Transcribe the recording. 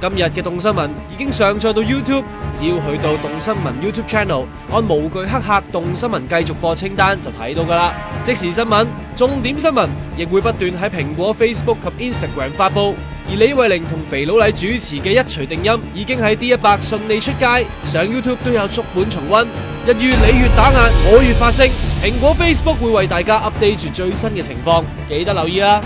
今日嘅动新闻已经上载到 YouTube，只要去到动新闻 YouTube Channel，按无惧黑客动新闻继续播清单就睇到噶啦。即时新闻、重点新闻亦会不断喺苹果、Facebook 及 Instagram 发布。而李慧玲同肥佬礼主持嘅一锤定音已经喺 D 一百顺利出街，上 YouTube 都有足本重温。日於你越打压我越发声，苹果、Facebook 会为大家 update 住最新嘅情况，记得留意啦。